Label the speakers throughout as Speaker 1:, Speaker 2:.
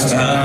Speaker 1: Christmas time.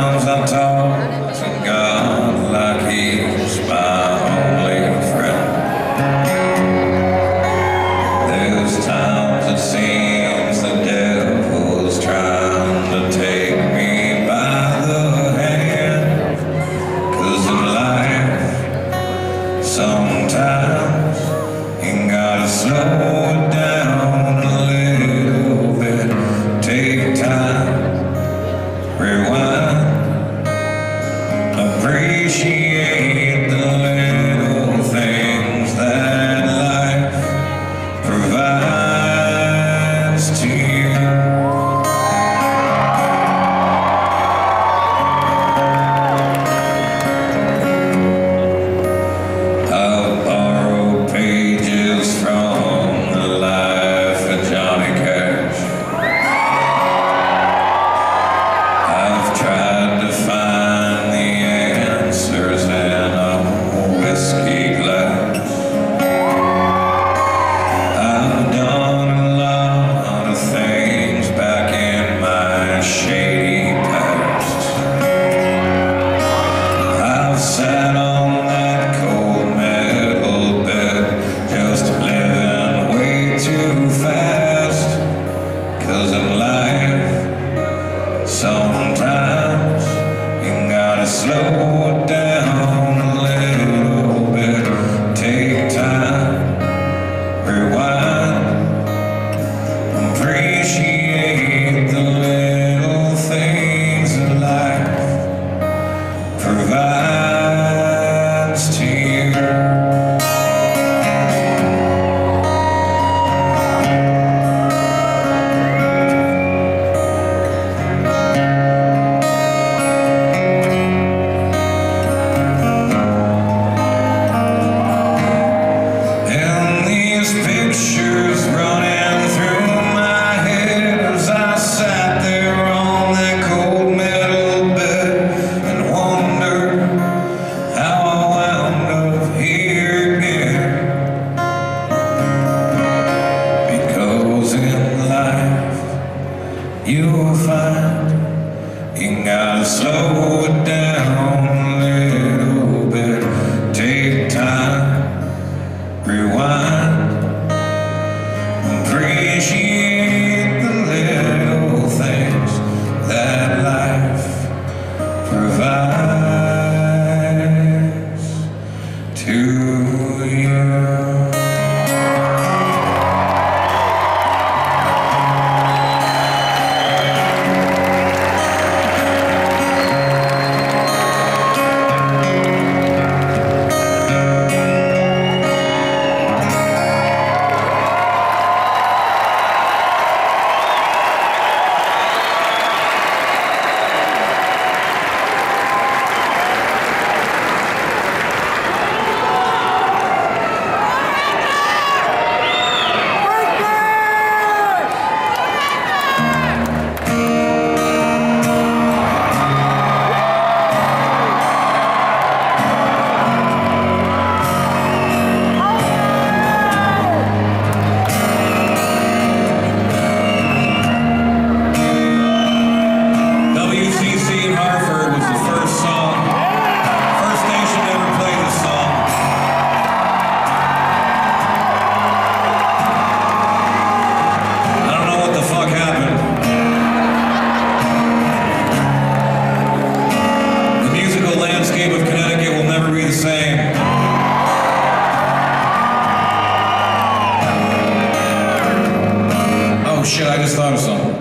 Speaker 1: Shit, I just thought of something.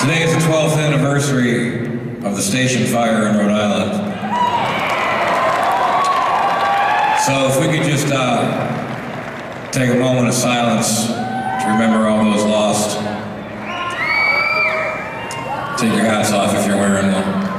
Speaker 1: Today is the 12th anniversary of the station fire in Rhode Island. So if we could just uh, take a moment of silence to remember all those lost. Take your hats off if you're wearing them.